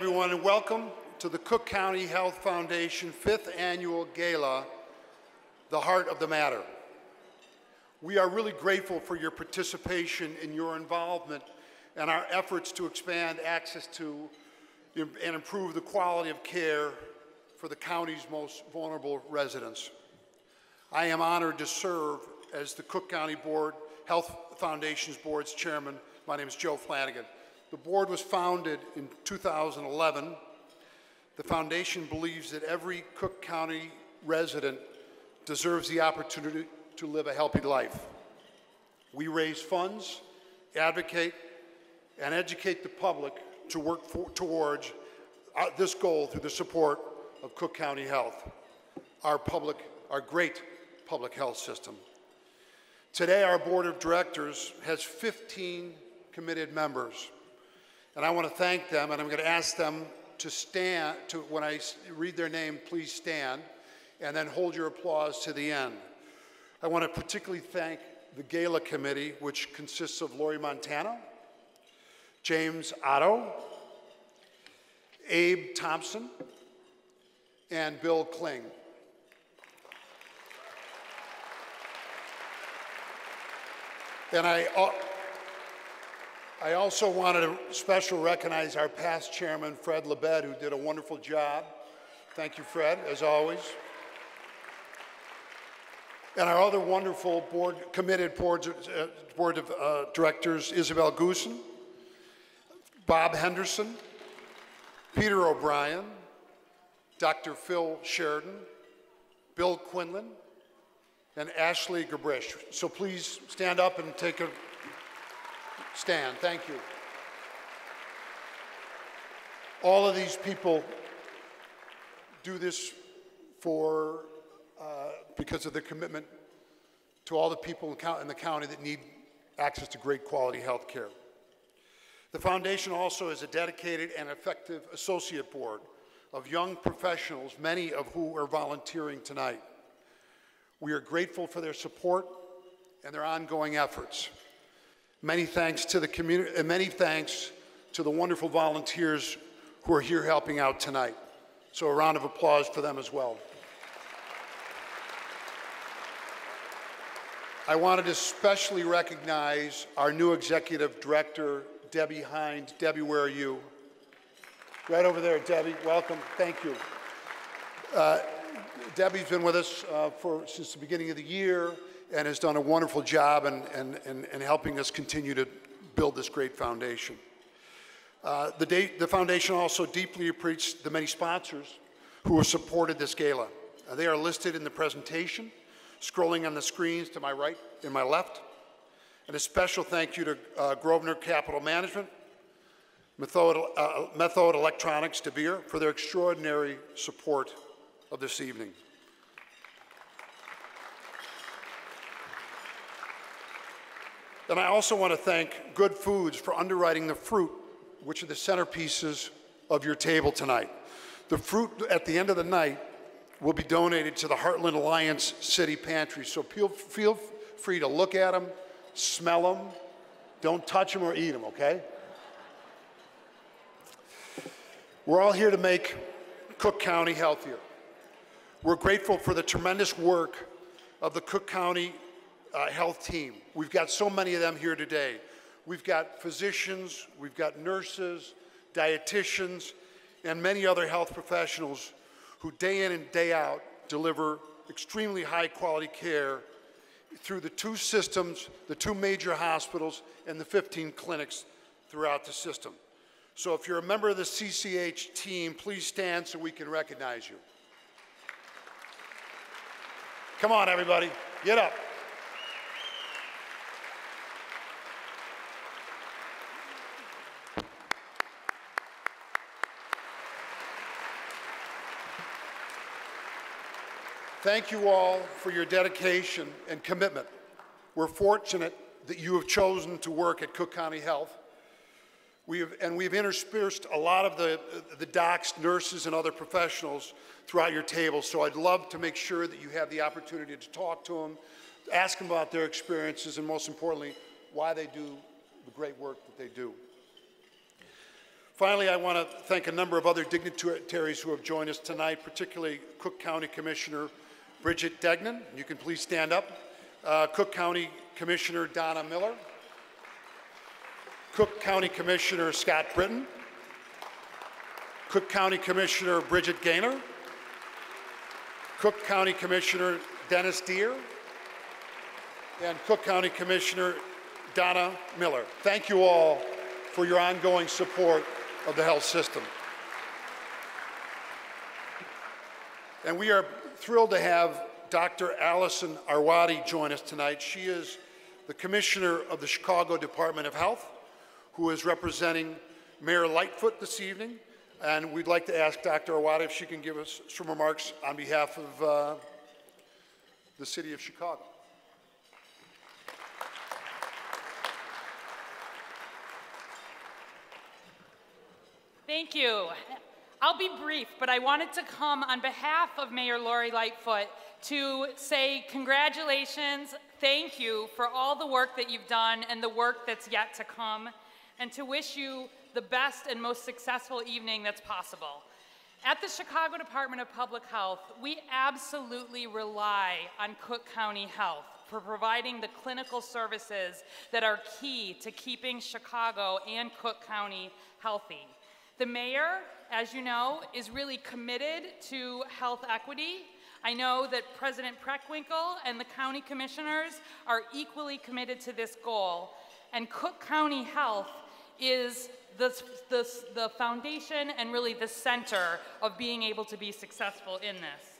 everyone, and welcome to the Cook County Health Foundation fifth annual gala, The Heart of the Matter. We are really grateful for your participation and your involvement and our efforts to expand access to and improve the quality of care for the county's most vulnerable residents. I am honored to serve as the Cook County Board Health Foundation's Board's Chairman. My name is Joe Flanagan. The board was founded in 2011. The foundation believes that every Cook County resident deserves the opportunity to live a healthy life. We raise funds, advocate, and educate the public to work for, towards uh, this goal through the support of Cook County Health, our public, our great public health system. Today, our board of directors has 15 committed members. And I want to thank them, and I'm going to ask them to stand, to, when I read their name, please stand, and then hold your applause to the end. I want to particularly thank the Gala Committee, which consists of Lori Montano, James Otto, Abe Thompson, and Bill Kling. And I, uh, I also wanted to special recognize our past chairman, Fred Lebed, who did a wonderful job. Thank you, Fred, as always. And our other wonderful board, committed board, uh, board of uh, directors, Isabel Goosen, Bob Henderson, Peter O'Brien, Dr. Phil Sheridan, Bill Quinlan, and Ashley Gabrish. So please stand up and take a stand. Thank you. All of these people do this for, uh, because of their commitment to all the people in the county that need access to great quality health care. The foundation also is a dedicated and effective associate board of young professionals, many of who are volunteering tonight. We are grateful for their support and their ongoing efforts. Many thanks to the community, and many thanks to the wonderful volunteers who are here helping out tonight. So a round of applause for them as well. I wanted to especially recognize our new executive director, Debbie Hind. Debbie, where are you? Right over there, Debbie. Welcome. Thank you. Uh, Debbie's been with us uh, for since the beginning of the year and has done a wonderful job in, in, in, in helping us continue to build this great foundation. Uh, the, day, the, foundation also deeply appreciates the many sponsors who have supported this gala. Uh, they are listed in the presentation, scrolling on the screens to my right and my left. And a special thank you to uh, Grosvenor Capital Management, Methode, uh, Methode Electronics, De Beer, for their extraordinary support of this evening. And I also want to thank Good Foods for underwriting the fruit, which are the centerpieces of your table tonight. The fruit at the end of the night will be donated to the Heartland Alliance City Pantry. So feel, feel free to look at them, smell them, don't touch them or eat them, okay? We're all here to make Cook County healthier. We're grateful for the tremendous work of the Cook County uh, health team. We've got so many of them here today. We've got physicians, we've got nurses, dietitians, and many other health professionals who day in and day out deliver extremely high quality care through the two systems, the two major hospitals, and the 15 clinics throughout the system. So if you're a member of the CCH team, please stand so we can recognize you. Come on, everybody, get up. Thank you all for your dedication and commitment. We're fortunate that you have chosen to work at Cook County Health. We have, and we've interspersed a lot of the, the docs, nurses, and other professionals throughout your table. So I'd love to make sure that you have the opportunity to talk to them, ask them about their experiences, and most importantly, why they do the great work that they do. Finally, I want to thank a number of other dignitaries who have joined us tonight, particularly Cook County Commissioner Bridget Degnan. You can please stand up. Uh, Cook County Commissioner Donna Miller. Cook County Commissioner Scott Britton. Cook County Commissioner Bridget Gainer. Cook County Commissioner Dennis Deer. And Cook County Commissioner Donna Miller. Thank you all for your ongoing support of the health system. And we are thrilled to have Dr. Allison Arwady join us tonight. She is the Commissioner of the Chicago Department of Health, who is representing Mayor Lightfoot this evening. And we'd like to ask Dr. Arwady if she can give us some remarks on behalf of uh, the city of Chicago. Thank you. I'll be brief, but I wanted to come on behalf of Mayor Lori Lightfoot to say congratulations, thank you for all the work that you've done and the work that's yet to come, and to wish you the best and most successful evening that's possible. At the Chicago Department of Public Health, we absolutely rely on Cook County Health for providing the clinical services that are key to keeping Chicago and Cook County healthy. The mayor, as you know, is really committed to health equity. I know that President Preckwinkle and the county commissioners are equally committed to this goal. And Cook County Health is the, the, the foundation and really the center of being able to be successful in this.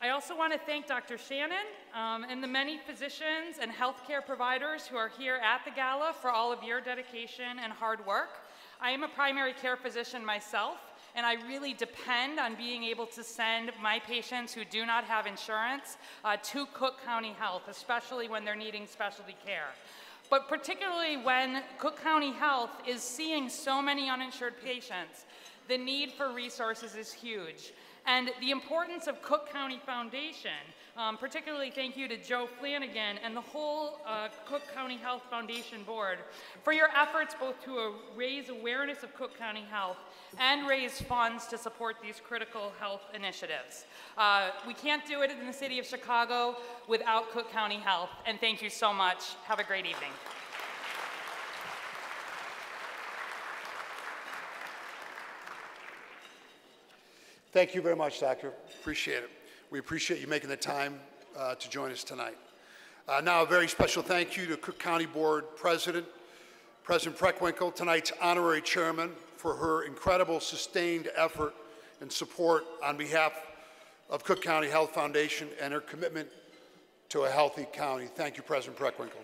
I also want to thank Dr. Shannon um, and the many physicians and healthcare providers who are here at the gala for all of your dedication and hard work. I am a primary care physician myself, and I really depend on being able to send my patients who do not have insurance uh, to Cook County Health, especially when they're needing specialty care. But particularly when Cook County Health is seeing so many uninsured patients, the need for resources is huge. And the importance of Cook County Foundation um, particularly thank you to Joe Flanagan and the whole uh, Cook County Health Foundation Board for your efforts both to uh, raise awareness of Cook County Health and raise funds to support these critical health initiatives. Uh, we can't do it in the city of Chicago without Cook County Health, and thank you so much. Have a great evening. Thank you very much, Doctor. Appreciate it. We appreciate you making the time uh, to join us tonight. Uh, now, a very special thank you to Cook County Board President, President Preckwinkle, tonight's honorary chairman, for her incredible sustained effort and support on behalf of Cook County Health Foundation and her commitment to a healthy county. Thank you, President Preckwinkle.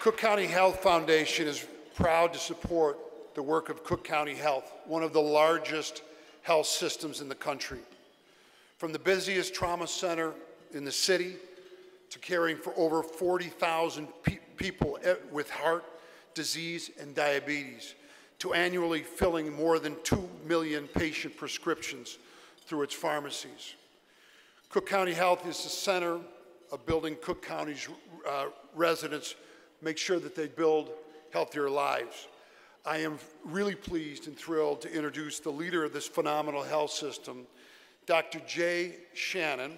Cook County Health Foundation is proud to support the work of Cook County Health, one of the largest health systems in the country. From the busiest trauma center in the city to caring for over 40,000 pe people with heart disease and diabetes, to annually filling more than 2 million patient prescriptions through its pharmacies. Cook County Health is the center of building Cook County's uh, residents, make sure that they build healthier lives. I am really pleased and thrilled to introduce the leader of this phenomenal health system, Dr. Jay Shannon.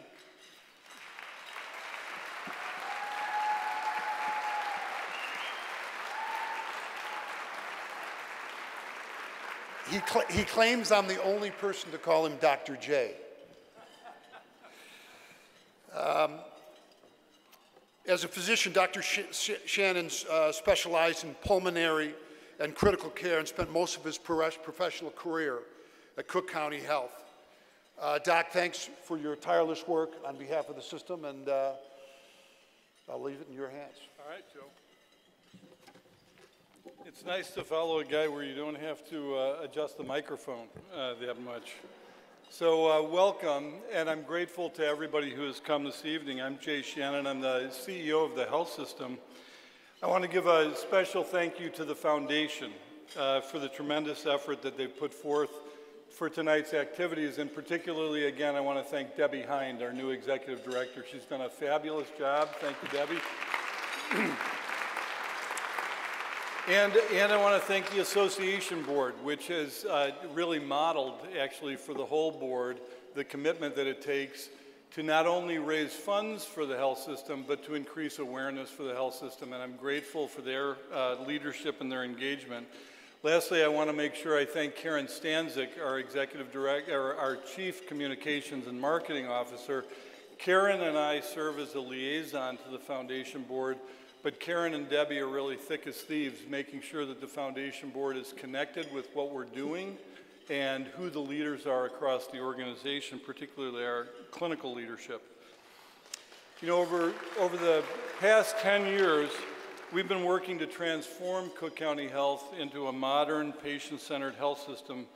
He, cl he claims I'm the only person to call him Dr. J. Um, as a physician, Dr. Sh Sh Shannon uh, specialized in pulmonary and critical care and spent most of his professional career at Cook County Health. Uh, Doc, thanks for your tireless work on behalf of the system, and uh, I'll leave it in your hands. All right, Joe. It's nice to follow a guy where you don't have to uh, adjust the microphone uh, that much. So uh, welcome, and I'm grateful to everybody who has come this evening. I'm Jay Shannon. I'm the CEO of the health system. I want to give a special thank you to the foundation uh, for the tremendous effort that they've put forth for tonight's activities, and particularly, again, I want to thank Debbie Hind, our new executive director. She's done a fabulous job. Thank you, Debbie. And, and I want to thank the association board, which has uh, really modeled, actually, for the whole board, the commitment that it takes to not only raise funds for the health system, but to increase awareness for the health system. And I'm grateful for their uh, leadership and their engagement. Lastly, I want to make sure I thank Caryn Stancik, our executive director, our chief communications and marketing officer. Karen and I serve as a liaison to the foundation board but Karen and Debbie are really thick as thieves, making sure that the foundation board is connected with what we're doing and who the leaders are across the organization, particularly our clinical leadership. You know, over, over the past 10 years, we've been working to transform Cook County Health into a modern, patient-centered health system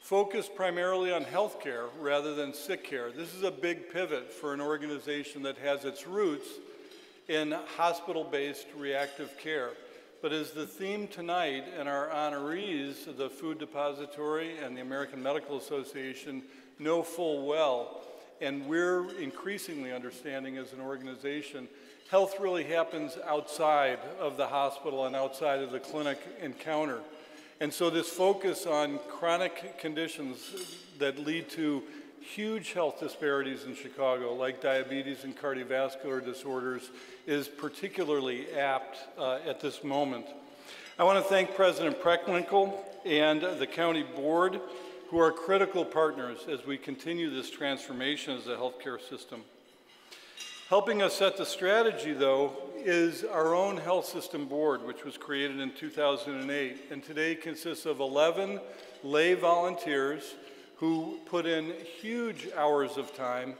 focused primarily on health care rather than sick care. This is a big pivot for an organization that has its roots in hospital-based reactive care. But as the theme tonight and our honorees, the Food Depository and the American Medical Association, know full well, and we're increasingly understanding as an organization, health really happens outside of the hospital and outside of the clinic encounter. And so this focus on chronic conditions that lead to huge health disparities in Chicago, like diabetes and cardiovascular disorders, is particularly apt uh, at this moment. I want to thank President Preckwinkle and the county board who are critical partners as we continue this transformation as a healthcare system. Helping us set the strategy, though, is our own health system board, which was created in 2008, and today consists of 11 lay volunteers who put in huge hours of time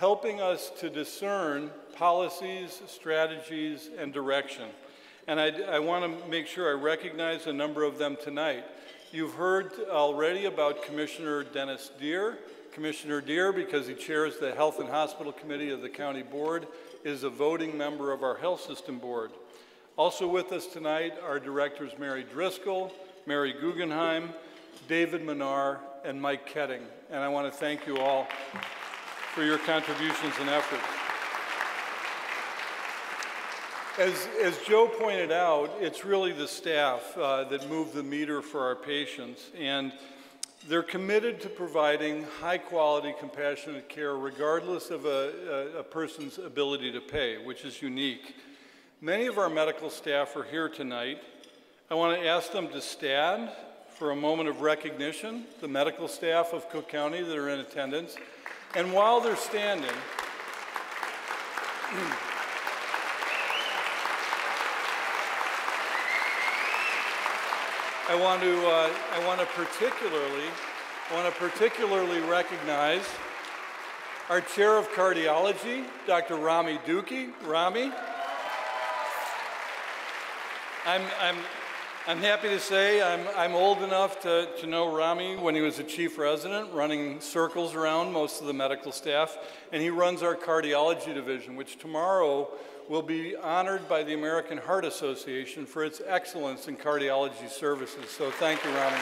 helping us to discern policies, strategies, and direction. And I, I want to make sure I recognize a number of them tonight. You've heard already about Commissioner Dennis Deer. Commissioner Deer, because he chairs the Health and Hospital Committee of the County Board, is a voting member of our Health System Board. Also with us tonight are directors Mary Driscoll, Mary Gugenheim, David Munar, and Mike Koetting. And I want to thank you all for your contributions and efforts. As, as Joe pointed out, it's really the staff uh, that move the meter for our patients, and they're committed to providing high quality, compassionate care regardless of a, a, a person's ability to pay, which is unique. Many of our medical staff are here tonight. I want to ask them to stand for a moment of recognition, the medical staff of Cook County that are in attendance. And while they're standing, I want to, uh, I want to particularly, want to particularly recognize our chair of cardiology, Dr. Rami Doukky. Rami. I'm, I'm, I'm happy to say I'm, I'm old enough to, to know Rami when he was a chief resident, running circles around most of the medical staff, and he runs our cardiology division, which tomorrow will be honored by the American Heart Association for its excellence in cardiology services. So thank you, Ronnie.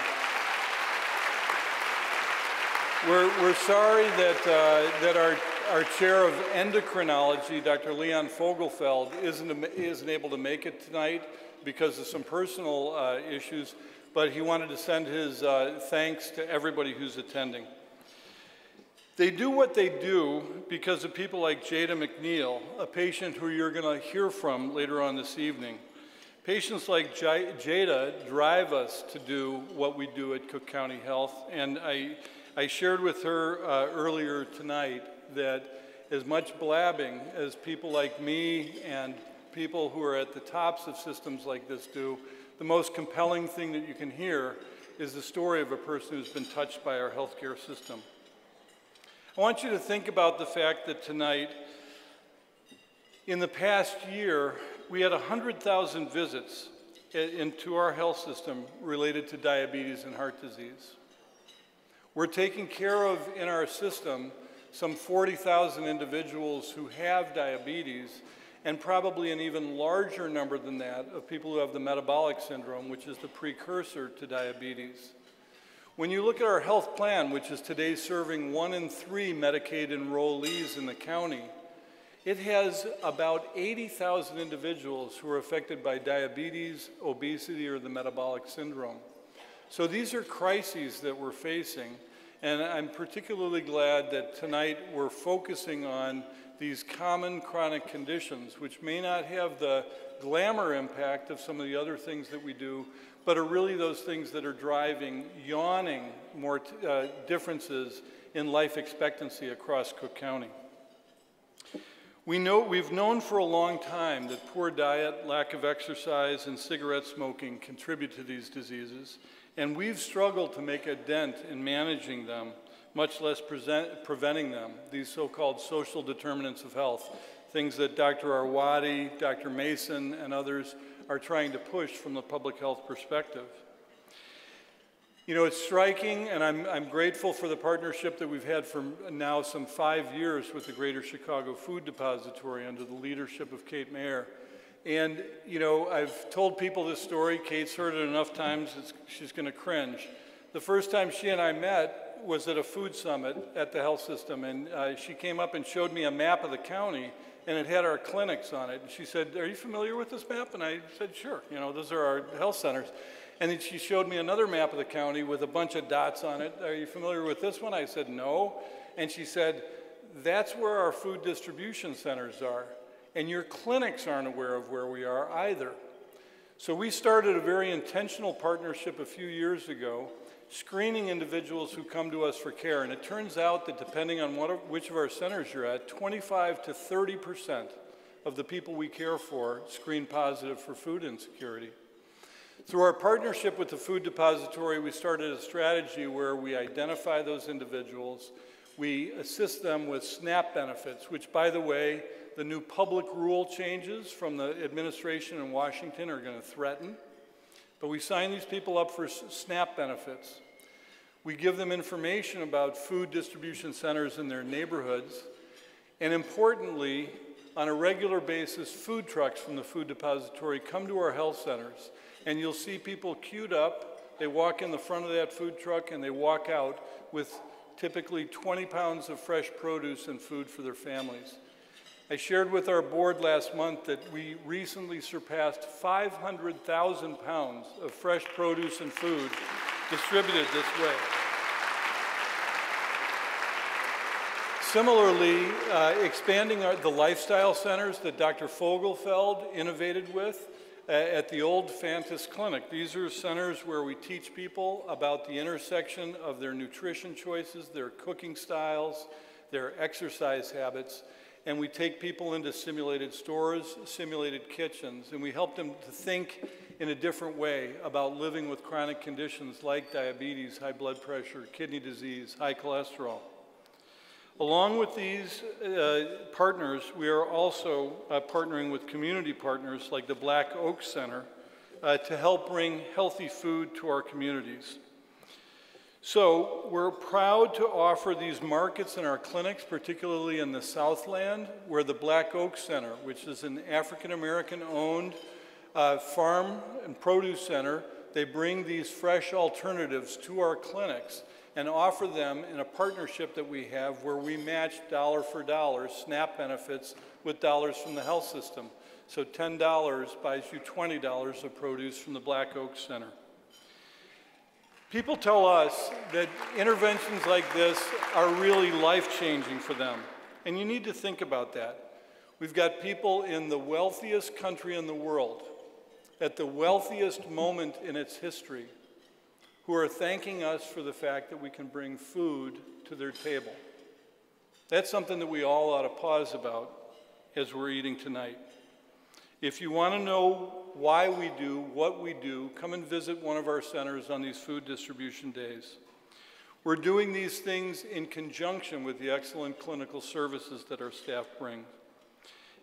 We're, we're sorry that, uh, that our, our chair of endocrinology, Dr. Leon Fogelfeld, isn't, isn't able to make it tonight because of some personal uh, issues, but he wanted to send his uh, thanks to everybody who's attending. They do what they do because of people like Jada McNeil, a patient who you're going to hear from later on this evening. Patients like Jada drive us to do what we do at Cook County Health, and I, I shared with her uh, earlier tonight that as much blabbing as people like me and people who are at the tops of systems like this do, the most compelling thing that you can hear is the story of a person who's been touched by our healthcare system. I want you to think about the fact that tonight, in the past year, we had 100,000 visits into our health system related to diabetes and heart disease. We're taking care of, in our system, some 40,000 individuals who have diabetes and probably an even larger number than that of people who have the metabolic syndrome, which is the precursor to diabetes. When you look at our health plan, which is today serving one in three Medicaid enrollees in the county, It has about 80,000 individuals who are affected by diabetes, obesity, or the metabolic syndrome. So these are crises that we're facing, and I'm particularly glad that tonight we're focusing on these common chronic conditions, which may not have the glamour impact of some of the other things that we do, but are really those things that are driving yawning more uh, differences in life expectancy across Cook County. We know, we've known for a long time that poor diet, lack of exercise, and cigarette smoking contribute to these diseases, and we've struggled to make a dent in managing them, much less present, preventing them, these so-called social determinants of health, things that Dr. Arwady, Dr. Mason, and others are trying to push from the public health perspective. You know, it's striking, and I'm, I'm grateful for the partnership that we've had for now some five years with the Greater Chicago Food Depository under the leadership of Kate Maehr. And, you know, I've told people this story. Kate's heard it enough times, she's going to cringe. The first time she and I met was at a food summit at the health system, and uh, she came up and showed me a map of the county and it had our clinics on it. And she said, Are you familiar with this map? And I said, Sure, you know, those are our health centers. And then she showed me another map of the county with a bunch of dots on it. Are you familiar with this one? I said, No. And she said, That's where our food distribution centers are. And your clinics aren't aware of where we are either. So we started a very intentional partnership a few years ago screening individuals who come to us for care. And it turns out that depending on what, which of our centers you're at, 25 to 30 percent of the people we care for screen positive for food insecurity. Through our partnership with the Food Depository, we started a strategy where we identify those individuals, we assist them with SNAP benefits, which, by the way, the new public rule changes from the administration in Washington are going to threaten. But we sign these people up for SNAP benefits. We give them information about food distribution centers in their neighborhoods. And importantly, on a regular basis, food trucks from the food depository come to our health centers. And you'll see people queued up. They walk in the front of that food truck and they walk out with typically 20 pounds of fresh produce and food for their families. I shared with our board last month that we recently surpassed 500,000 pounds of fresh produce and food distributed this way. Similarly, uh, expanding our, the lifestyle centers that Dr. Fogelfeld innovated with uh, at the old Fantus Clinic. These are centers where we teach people about the intersection of their nutrition choices, their cooking styles, their exercise habits, and we take people into simulated stores, simulated kitchens, and we help them to think in a different way about living with chronic conditions like diabetes, high blood pressure, kidney disease, high cholesterol. Along with these uh, partners, we are also uh, partnering with community partners like the Black Oak Center uh, to help bring healthy food to our communities. So we're proud to offer these markets in our clinics, particularly in the Southland, where the Black Oak Center, which is an African American owned uh, farm and produce center, they bring these fresh alternatives to our clinics and offer them in a partnership that we have where we match dollar for dollar SNAP benefits with dollars from the health system. So $10 buys you $20 of produce from the Black Oak Center. People tell us that interventions like this are really life changing for them. And you need to think about that. We've got people in the wealthiest country in the world, at the wealthiest moment in its history, who are thanking us for the fact that we can bring food to their table. That's something that we all ought to pause about as we're eating tonight. If you want to know why we do what we do, come and visit one of our centers on these food distribution days. We're doing these things in conjunction with the excellent clinical services that our staff bring.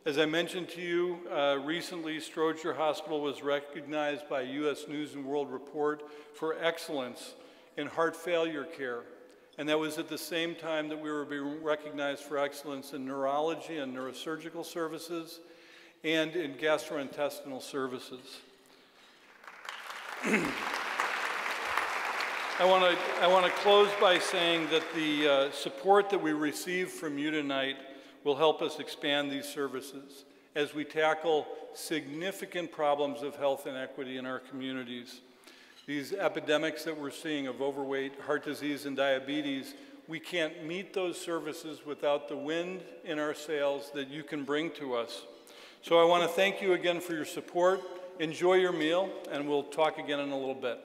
As I mentioned to you uh, recently, Stroger Hospital was recognized by U.S. News and World Report for excellence in heart failure care. And that was at the same time that we were being recognized for excellence in neurology and neurosurgical services and in gastrointestinal services. I want to I want to close by saying that the uh, support that we receive from you tonight will help us expand these services as we tackle significant problems of health inequity in our communities. These epidemics that we're seeing of overweight, heart disease, and diabetes, we can't meet those services without the wind in our sails that you can bring to us. So I want to thank you again for your support. Enjoy your meal, and we'll talk again in a little bit.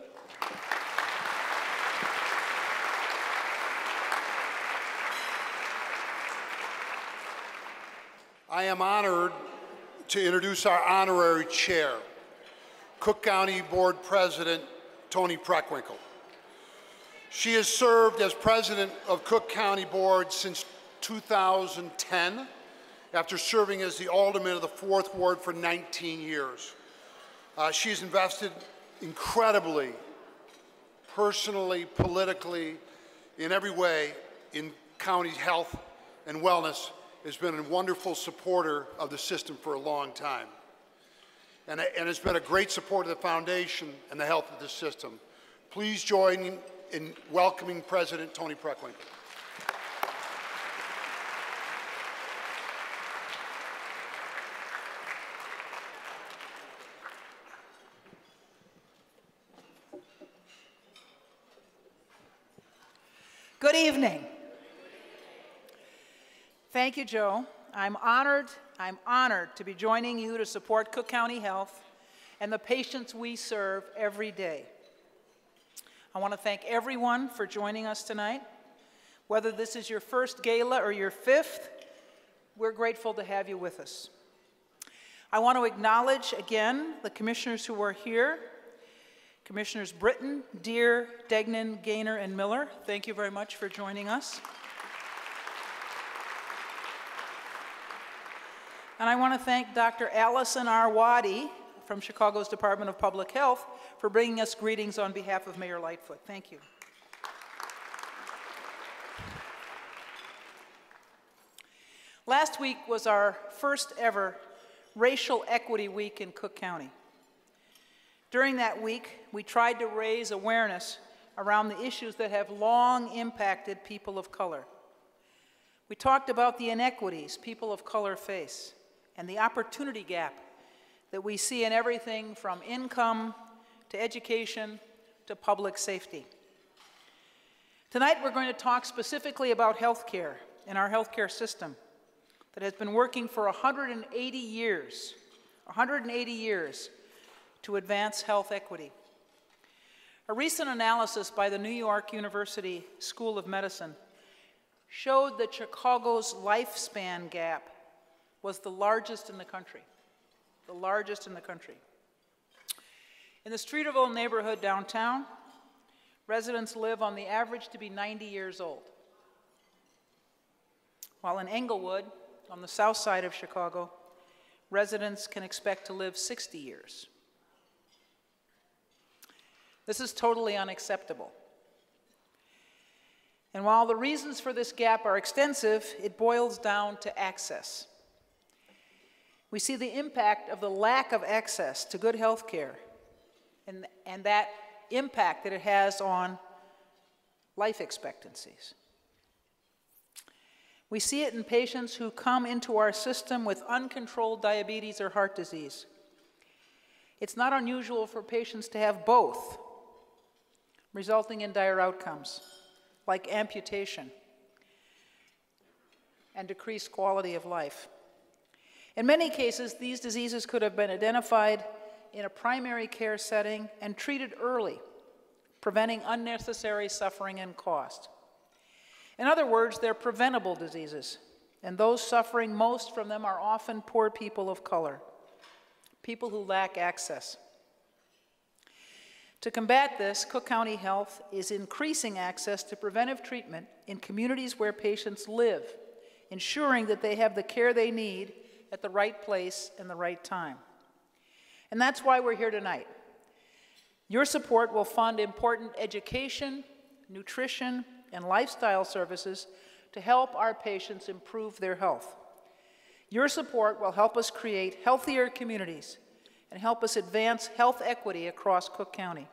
I am honored to introduce our honorary chair, Cook County Board President Toni Preckwinkle. She has served as president of Cook County Board since 2010 after serving as the alderman of the 4th Ward for 19 years. Uh, she's invested incredibly, personally, politically, in every way in county health and wellness has been a wonderful supporter of the system for a long time. And, and has been a great supporter of the foundation and the health of the system. Please join in welcoming President Toni Preckwinkle. Evening. Thank you, Joe. I'm honored, I'm honored to be joining you to support Cook County Health and the patients we serve every day. I want to thank everyone for joining us tonight. Whether this is your first gala or your fifth, we're grateful to have you with us. I want to acknowledge again the commissioners who are here. Commissioners Britton, Deer, Degnan, Gainer, and Miller, thank you very much for joining us. And I want to thank Dr. Allison Arwady from Chicago's Department of Public Health for bringing us greetings on behalf of Mayor Lightfoot. Thank you. Last week was our first ever Racial Equity Week in Cook County. During that week, we tried to raise awareness around the issues that have long impacted people of color. We talked about the inequities people of color face and the opportunity gap that we see in everything from income to education to public safety. Tonight we're going to talk specifically about healthcare and our healthcare system that has been working for 180 years, 180 years to advance health equity. A recent analysis by the New York University School of Medicine showed that Chicago's lifespan gap was the largest in the country, the largest in the country. In the Streeterville neighborhood downtown, residents live on the average to be 90 years old. While in Englewood, on the south side of Chicago, residents can expect to live 60 years. This is totally unacceptable. And while the reasons for this gap are extensive, it boils down to access. We see the impact of the lack of access to good health care and, and that impact that it has on life expectancies. We see it in patients who come into our system with uncontrolled diabetes or heart disease. It's not unusual for patients to have both, resulting in dire outcomes like amputation and decreased quality of life. In many cases, these diseases could have been identified in a primary care setting and treated early, preventing unnecessary suffering and cost. In other words, they're preventable diseases, and those suffering most from them are often poor people of color, people who lack access. To combat this, Cook County Health is increasing access to preventive treatment in communities where patients live, ensuring that they have the care they need at the right place and the right time. And that's why we're here tonight. Your support will fund important education, nutrition, and lifestyle services to help our patients improve their health. Your support will help us create healthier communities and help us advance health equity across Cook County.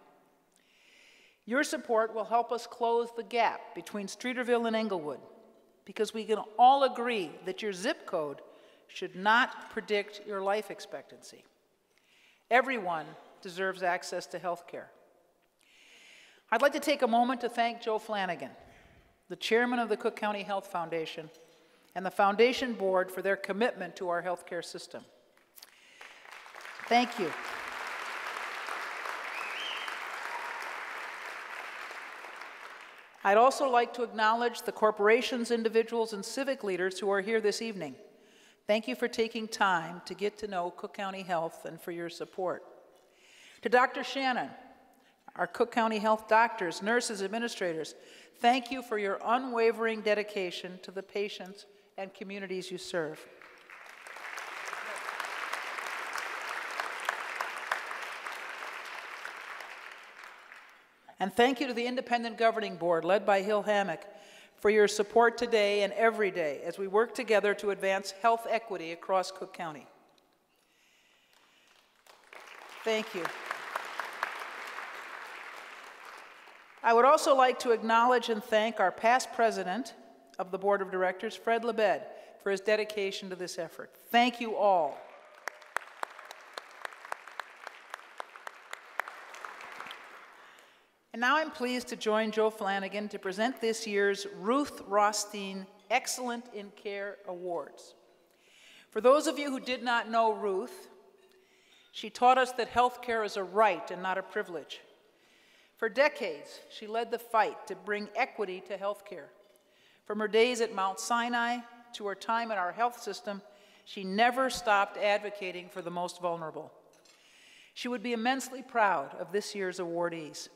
Your support will help us close the gap between Streeterville and Englewood because we can all agree that your zip code should not predict your life expectancy. Everyone deserves access to health care. I'd like to take a moment to thank Joe Flanagan, the chairman of the Cook County Health Foundation, and the foundation board for their commitment to our healthcare system. Thank you. I'd also like to acknowledge the corporations, individuals, and civic leaders who are here this evening. Thank you for taking time to get to know Cook County Health and for your support. To Dr. Shannon, our Cook County Health doctors, nurses, administrators, thank you for your unwavering dedication to the patients and communities you serve. And thank you to the Independent Governing Board, led by Hill Hammock, for your support today and every day as we work together to advance health equity across Cook County. Thank you. I would also like to acknowledge and thank our past president of the Board of Directors, Fred Lebed, for his dedication to this effort. Thank you all. And now I'm pleased to join Joe Flanagan to present this year's Ruth Rothstein Excellent in Care Awards. For those of you who did not know Ruth, she taught us that health care is a right and not a privilege. For decades, she led the fight to bring equity to health care. From her days at Mount Sinai to her time in our health system, she never stopped advocating for the most vulnerable. She would be immensely proud of this year's awardees.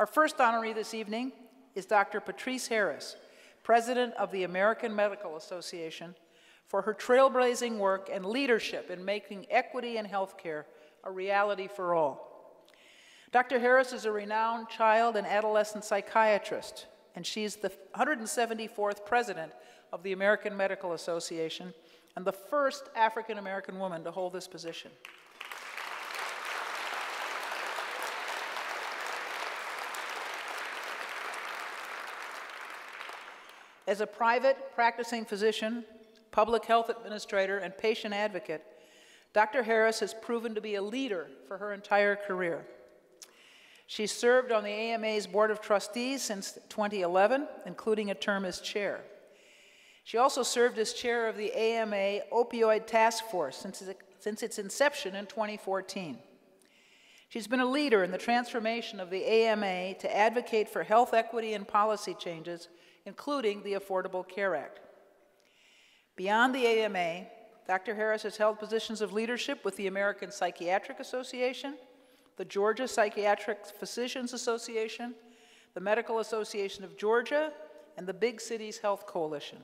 Our first honoree this evening is Dr. Patrice Harris, President of the American Medical Association, for her trailblazing work and leadership in making equity in healthcare a reality for all. Dr. Harris is a renowned child and adolescent psychiatrist, and she's the 174th president of the American Medical Association and the first African American woman to hold this position. As a private practicing physician, public health administrator, and patient advocate, Dr. Harris has proven to be a leader for her entire career. She served on the AMA's Board of Trustees since 2011, including a term as chair. She also served as chair of the AMA Opioid Task Force since, since its inception in 2014. She's been a leader in the transformation of the AMA to advocate for health equity and policy changes including the Affordable Care Act. Beyond the AMA, Dr. Harris has held positions of leadership with the American Psychiatric Association, the Georgia Psychiatric Physicians Association, the Medical Association of Georgia, and the Big Cities Health Coalition.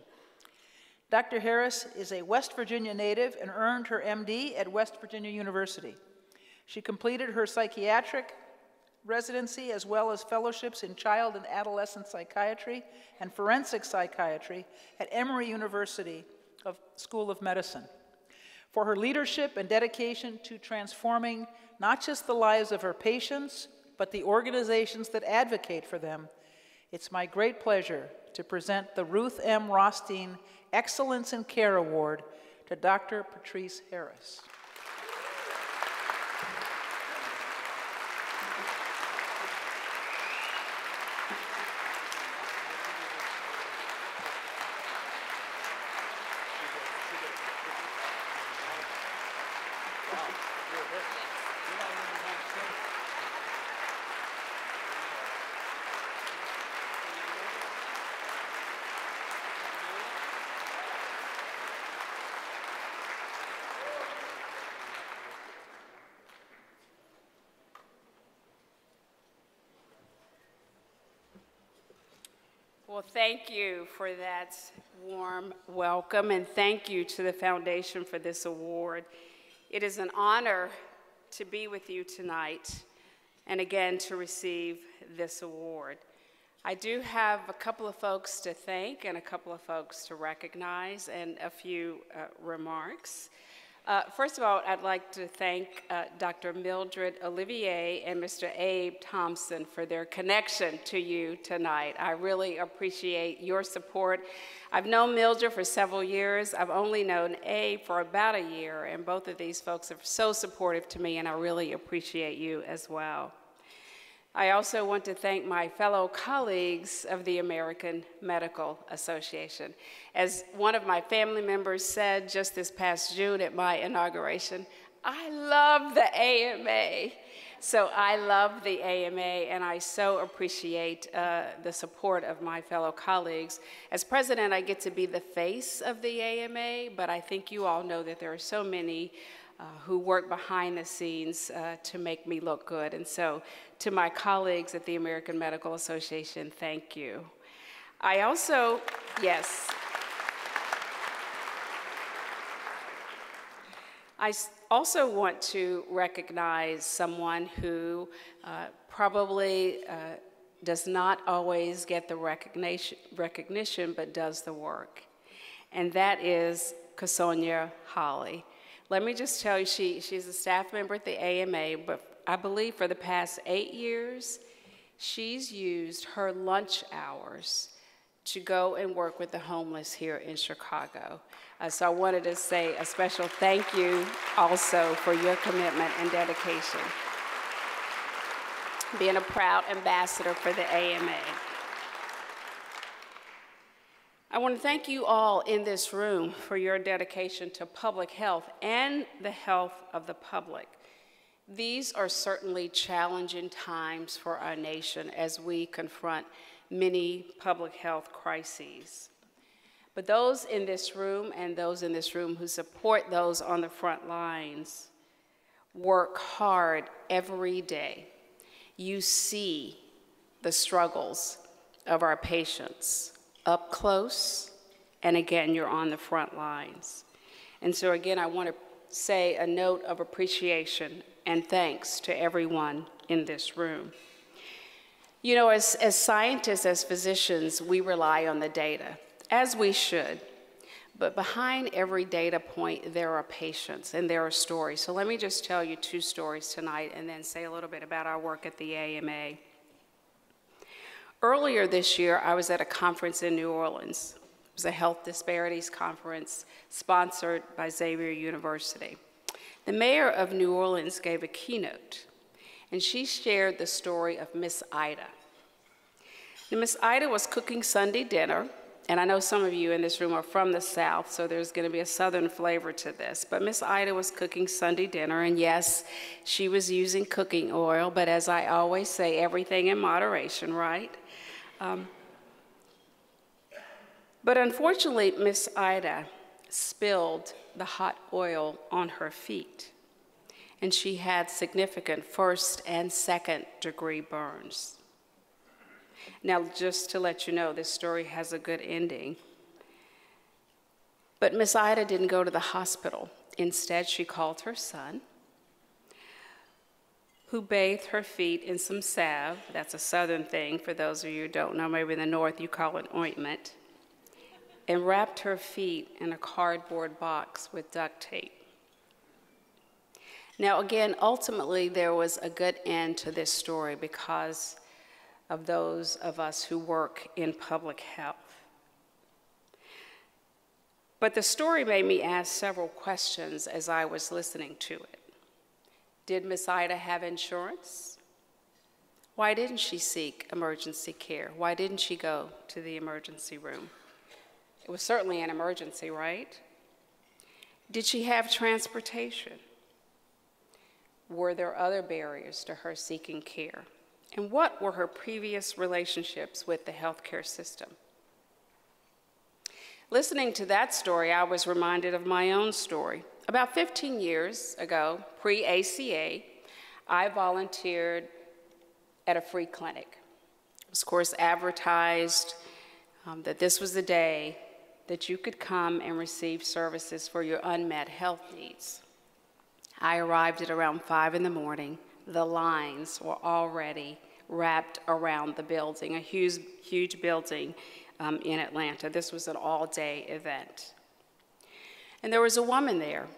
Dr. Harris is a West Virginia native and earned her MD at West Virginia University. She completed her psychiatric residency as well as fellowships in child and adolescent psychiatry and forensic psychiatry at Emory University of School of Medicine. For her leadership and dedication to transforming not just the lives of her patients, but the organizations that advocate for them, it's my great pleasure to present the Ruth M. Rothstein Excellence in Care Award to Dr. Patrice Harris. Well, thank you for that warm welcome, and thank you to the Foundation for this award. It is an honor to be with you tonight and again to receive this award. I do have a couple of folks to thank and a couple of folks to recognize and a few uh, remarks. Uh, first of all, I'd like to thank uh, Dr. Mildred Olivier and Mr. Abe Thompson for their connection to you tonight. I really appreciate your support. I've known Mildred for several years. I've only known Abe for about a year, and both of these folks are so supportive to me, and I really appreciate you as well. I also want to thank my fellow colleagues of the American Medical Association. As one of my family members said just this past June at my inauguration, I love the AMA. So I love the AMA, and I so appreciate uh, the support of my fellow colleagues. As president, I get to be the face of the AMA, but I think you all know that there are so many uh, who work behind the scenes uh, to make me look good. And so, to my colleagues at the American Medical Association, thank you. I also, yes. I also want to recognize someone who uh, probably uh, does not always get the recognition, recognition, but does the work. And that is Casonia Holly. Let me just tell you, she, she's a staff member at the AMA, but I believe for the past eight years, she's used her lunch hours to go and work with the homeless here in Chicago. Uh, so I wanted to say a special thank you also for your commitment and dedication. Being a proud ambassador for the AMA. I want to thank you all in this room for your dedication to public health and the health of the public. These are certainly challenging times for our nation as we confront many public health crises. But those in this room and those in this room who support those on the front lines work hard every day. You see the struggles of our patients up close, and again, you're on the front lines. And so, again, I want to say a note of appreciation and thanks to everyone in this room. You know, as, as scientists, as physicians, we rely on the data, as we should. But behind every data point, there are patients and there are stories. So let me just tell you two stories tonight and then say a little bit about our work at the AMA. Earlier this year, I was at a conference in New Orleans. It was a health disparities conference sponsored by Xavier University. The mayor of New Orleans gave a keynote, and she shared the story of Miss Ida. Now, Miss Ida was cooking Sunday dinner, and I know some of you in this room are from the South, so there's going to be a Southern flavor to this. But Miss Ida was cooking Sunday dinner, and yes, she was using cooking oil, but as I always say, everything in moderation, right? Um, but unfortunately, Miss Ida spilled the hot oil on her feet, and she had significant first and second degree burns. Now, just to let you know, this story has a good ending. But Miss Ida didn't go to the hospital. Instead, she called her son who bathed her feet in some salve. That's a southern thing for those of you who don't know. Maybe in the north you call it ointment. And wrapped her feet in a cardboard box with duct tape. Now, again, ultimately, there was a good end to this story because of those of us who work in public health. But the story made me ask several questions as I was listening to it. Did Miss Ida have insurance? Why didn't she seek emergency care? Why didn't she go to the emergency room? It was certainly an emergency, right? Did she have transportation? Were there other barriers to her seeking care? And what were her previous relationships with the healthcare system? Listening to that story, I was reminded of my own story. About 15 years ago, pre ACA, I volunteered at a free clinic. It was, of course, advertised um, that this was the day that you could come and receive services for your unmet health needs. I arrived at around 5 in the morning. The lines were already wrapped around the building, a huge, huge building um, in Atlanta. This was an all day event. And there was a woman there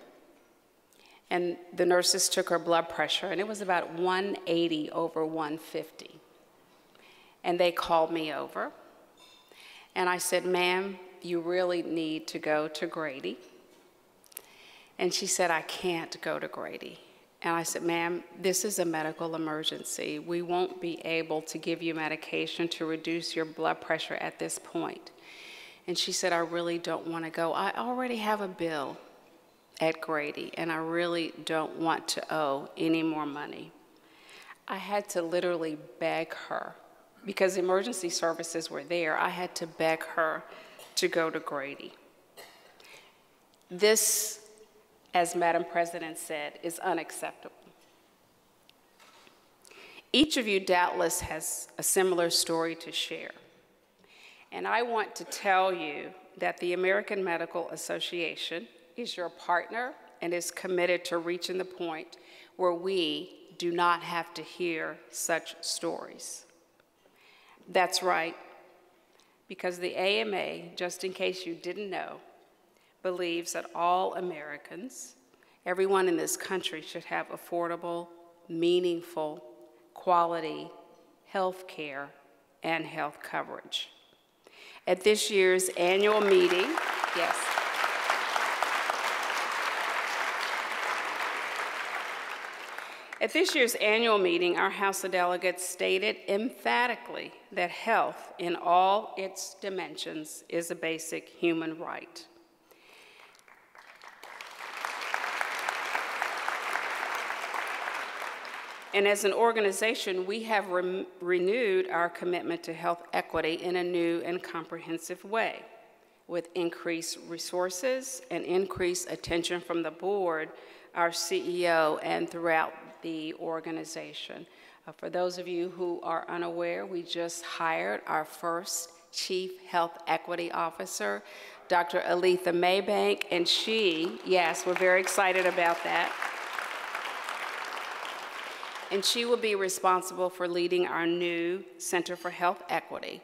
And the nurses took her blood pressure, and it was about 180 over 150. And they called me over, and I said, Ma'am, you really need to go to Grady. And she said, I can't go to Grady. And I said, Ma'am, this is a medical emergency. We won't be able to give you medication to reduce your blood pressure at this point. And she said, I really don't want to go. I already have a bill at Grady, and I really don't want to owe any more money. I had to literally beg her because emergency services were there. I had to beg her to go to Grady. This, as Madam President said, is unacceptable. Each of you doubtless has a similar story to share. And I want to tell you that the American Medical Association is your partner and is committed to reaching the point where we do not have to hear such stories. That's right, because the AMA, just in case you didn't know, believes that all Americans, everyone in this country, should have affordable, meaningful, quality health care and health coverage. At this year's annual meeting, yes. At this year's annual meeting, our House of Delegates stated emphatically that health in all its dimensions is a basic human right. And as an organization, we have re renewed our commitment to health equity in a new and comprehensive way with increased resources and increased attention from the board, our CEO, and throughout the organization. Uh, for those of you who are unaware, we just hired our first Chief Health Equity Officer, Dr. Aletha Maybank, and she, yes, we're very excited about that. And she will be responsible for leading our new Center for Health Equity.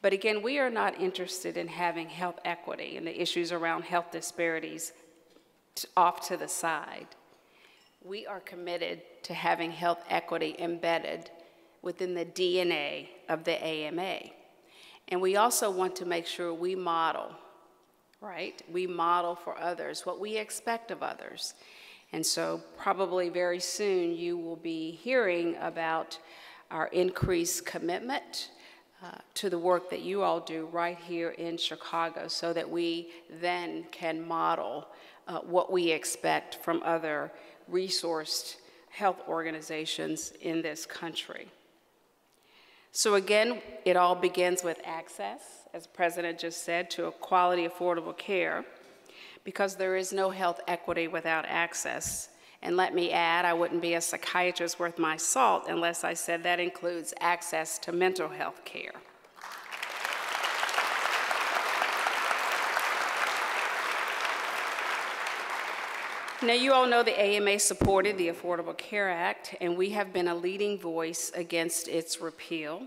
But again, we are not interested in having health equity and the issues around health disparities off to the side we are committed to having health equity embedded within the DNA of the AMA. And we also want to make sure we model, right? We model for others what we expect of others. And so, probably very soon, you will be hearing about our increased commitment uh, to the work that you all do right here in Chicago so that we then can model uh, what we expect from other resourced health organizations in this country. So, again, it all begins with access, as President just said, to a quality, affordable care, because there is no health equity without access. And let me add, I wouldn't be a psychiatrist worth my salt unless I said that includes access to mental health care. Now, you all know the AMA supported the Affordable Care Act, and we have been a leading voice against its repeal.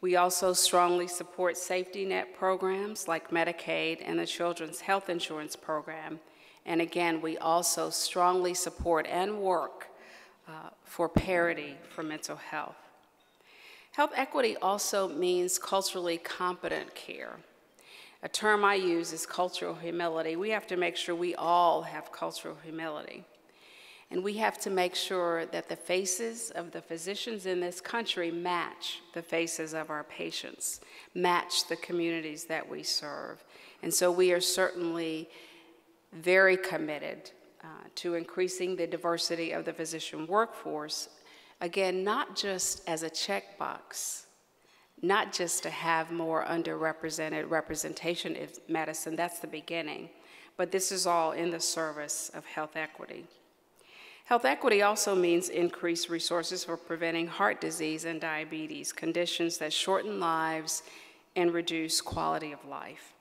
We also strongly support safety net programs like Medicaid and the Children's Health Insurance Program. And again, we also strongly support and work uh, for parity for mental health. Health equity also means culturally competent care. A term I use is cultural humility. We have to make sure we all have cultural humility. And we have to make sure that the faces of the physicians in this country match the faces of our patients, match the communities that we serve. And so we are certainly very committed uh, to increasing the diversity of the physician workforce. Again, not just as a checkbox, not just to have more underrepresented representation in medicine, that's the beginning, but this is all in the service of health equity. Health equity also means increased resources for preventing heart disease and diabetes, conditions that shorten lives and reduce quality of life.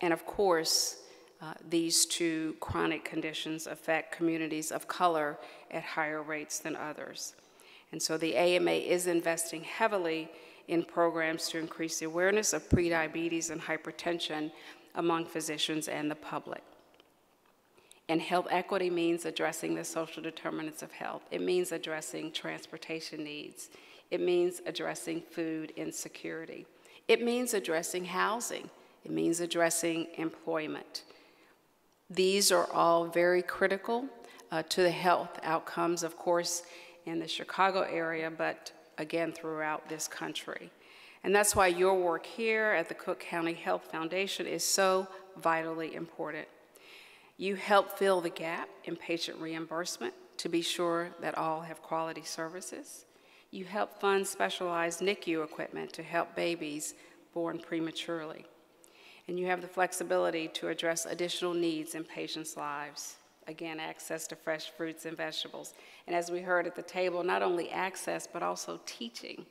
And of course, uh, these two chronic conditions affect communities of color at higher rates than others. And so the AMA is investing heavily in programs to increase the awareness of prediabetes and hypertension among physicians and the public. And health equity means addressing the social determinants of health. It means addressing transportation needs. It means addressing food insecurity. It means addressing housing. It means addressing employment. These are all very critical uh, to the health outcomes, of course, in the Chicago area, but again throughout this country. And that's why your work here at the Cook County Health Foundation is so vitally important. You help fill the gap in patient reimbursement to be sure that all have quality services. You help fund specialized NICU equipment to help babies born prematurely. And you have the flexibility to address additional needs in patients' lives. Again, access to fresh fruits and vegetables. And as we heard at the table, not only access, but also teaching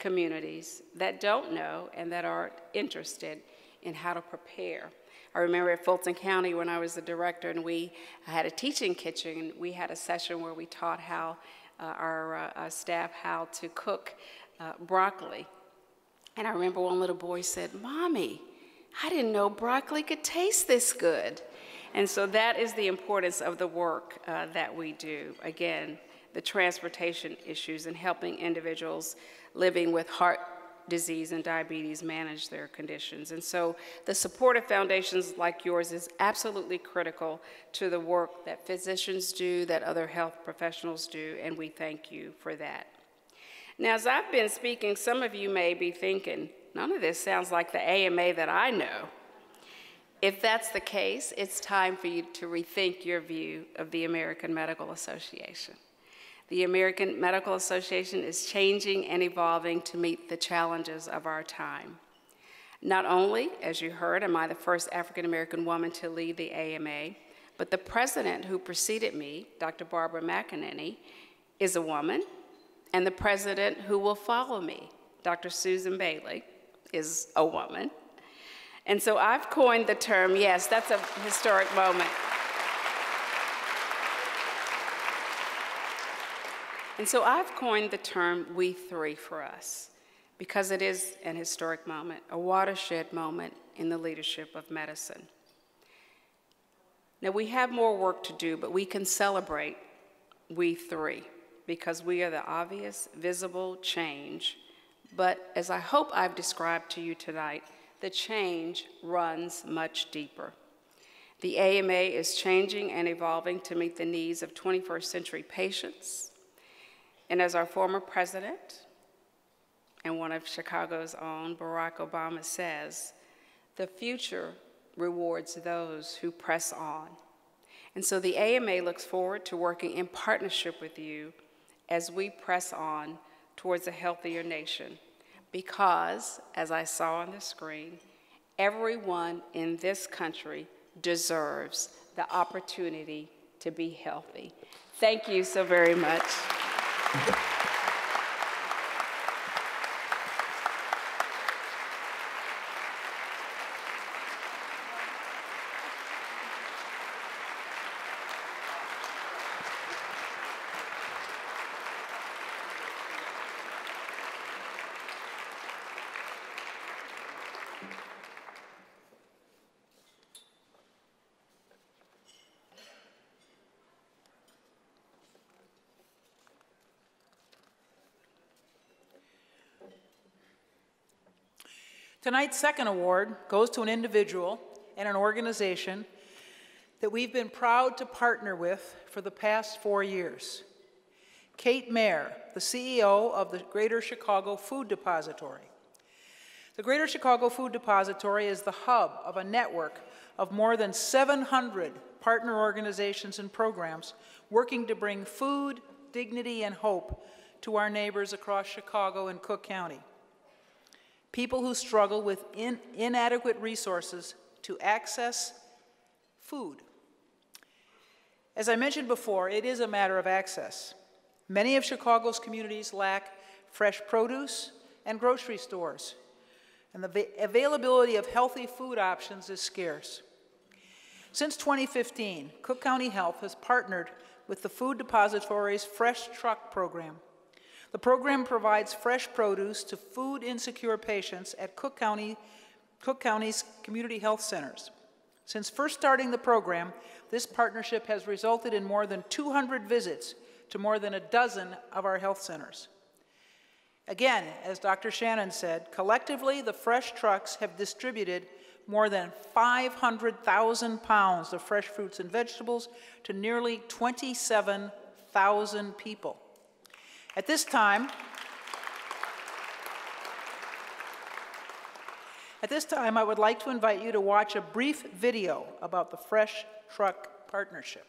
communities that don't know and that are interested in how to prepare. I remember at Fulton County when I was the director and we had a teaching kitchen we had a session where we taught how uh, our uh, uh, staff how to cook uh, broccoli. And I remember one little boy said, Mommy, I didn't know broccoli could taste this good. And so that is the importance of the work uh, that we do. Again, the transportation issues and helping individuals living with heart disease and diabetes manage their conditions. And so the support of foundations like yours is absolutely critical to the work that physicians do, that other health professionals do, and we thank you for that. Now, as I've been speaking, some of you may be thinking, none of this sounds like the AMA that I know. If that's the case, it's time for you to rethink your view of the American Medical Association. The American Medical Association is changing and evolving to meet the challenges of our time. Not only, as you heard, am I the first African American woman to lead the AMA, but the president who preceded me, Dr. Barbara McAneny, is a woman, and the president who will follow me, Dr. Susan Bailey, is a woman. And so I've coined the term, yes, that's a historic moment. And so I've coined the term we three for us because it is an historic moment, a watershed moment in the leadership of medicine. Now, we have more work to do, but we can celebrate we three because we are the obvious, visible change. But as I hope I've described to you tonight, the change runs much deeper. The AMA is changing and evolving to meet the needs of 21st century patients, and as our former president and one of Chicago's own, Barack Obama, says, the future rewards those who press on. And so the AMA looks forward to working in partnership with you as we press on towards a healthier nation. Because, as I saw on the screen, everyone in this country deserves the opportunity to be healthy. Thank you so very much. Thank you. Tonight's second award goes to an individual and an organization that we've been proud to partner with for the past four years. Kate Maehr, the CEO of the Greater Chicago Food Depository. The Greater Chicago Food Depository is the hub of a network of more than 700 partner organizations and programs working to bring food, dignity, and hope to our neighbors across Chicago and Cook County people who struggle with in, inadequate resources to access food. As I mentioned before, it is a matter of access. Many of Chicago's communities lack fresh produce and grocery stores, and the availability of healthy food options is scarce. Since 2015, Cook County Health has partnered with the Food Depository's Fresh Truck program the program provides fresh produce to food insecure patients at Cook, County, Cook County's community health centers. Since first starting the program, this partnership has resulted in more than 200 visits to more than a dozen of our health centers. Again, as Dr. Shannon said, collectively the fresh trucks have distributed more than 500,000 pounds of fresh fruits and vegetables to nearly 27,000 people. At this time, At this time, I would like to invite you to watch a brief video about the Fresh Truck Partnership.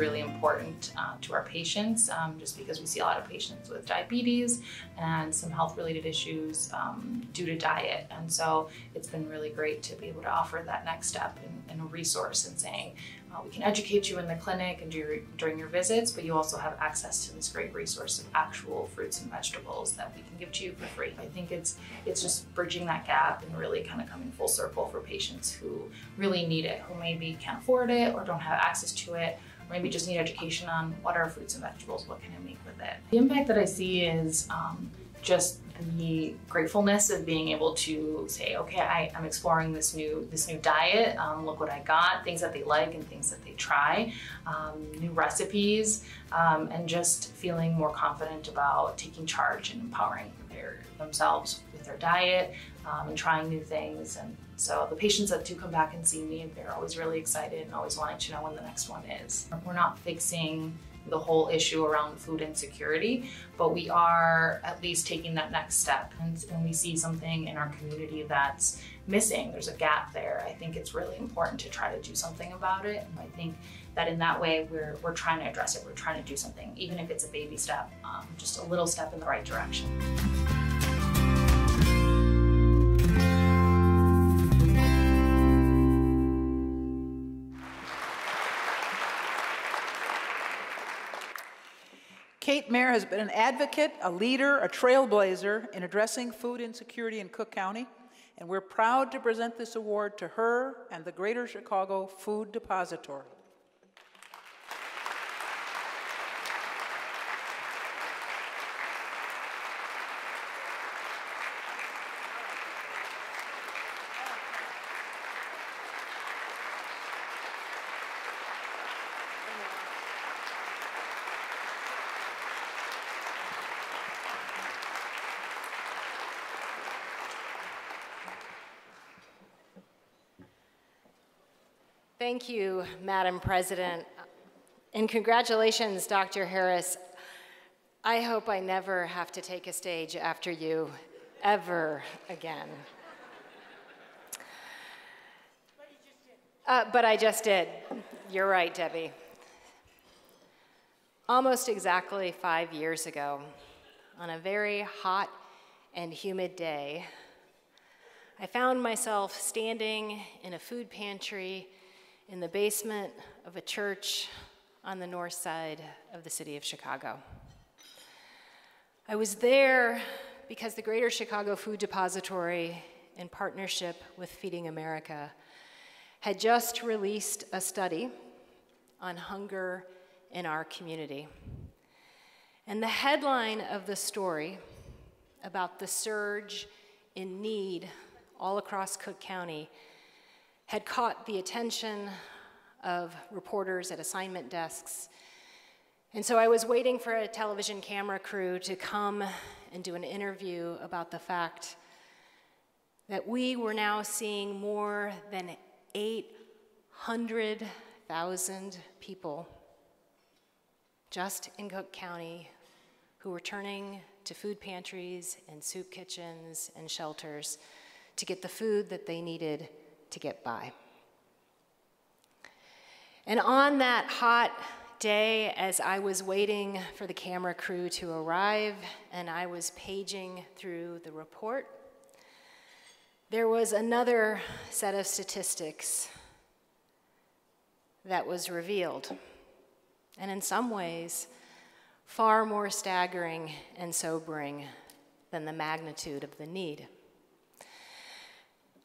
Really important uh, to our patients um, just because we see a lot of patients with diabetes and some health related issues um, due to diet. And so it's been really great to be able to offer that next step and, a resource and saying, uh, we can educate you in the clinic and do, during your visits, but you also have access to this great resource of actual fruits and vegetables that we can give to you for free. I think it's it's just bridging that gap and really kind of coming full circle for patients who really need it, who maybe can't afford it or don't have access to it, maybe just need education on what are fruits and vegetables, what can I make with it. The impact that I see is um, just the gratefulness of being able to say, okay, I, am exploring this new this new diet. Um, look what I got, things that they like and things that they try, um, new recipes, um, and just feeling more confident about taking charge and empowering their, themselves with their diet um, and trying new things. And so the patients that do come back and see me, they're always really excited and always wanting to know when the next one is. We're not fixing the whole issue around food insecurity, but we are at least taking that next step. And, and we see something in our community that's missing, there's a gap there. I think it's really important to try to do something about it. And I think that in that way, we're, we're trying to address it, we're trying to do something, even if it's a baby step, um, just a little step in the right direction. Kate Maehr has been an advocate, a leader, a trailblazer in addressing food insecurity in Cook County, and we're proud to present this award to her and the Greater Chicago Food Depository. Thank you, Madam President. And congratulations, Dr. Harris. I hope I never have to take a stage after you ever again. Uh, but I just did. You're right, Debbie. Almost exactly five years ago, on a very hot and humid day, I found myself standing in a food pantry in the basement of a church on the north side of the city of Chicago. I was there because the Greater Chicago Food Depository, in partnership with Feeding America, had just released a study on hunger in our community. And the headline of the story about the surge in need all across Cook County had caught the attention of reporters at assignment desks. And so I was waiting for a television camera crew to come and do an interview about the fact that we were now seeing more than 800,000 people just in Cook County who were turning to food pantries and soup kitchens and shelters to get the food that they needed to get by. And on that hot day, as I was waiting for the camera crew to arrive and I was paging through the report, there was another set of statistics that was revealed. And in some ways, far more staggering and sobering than the magnitude of the need.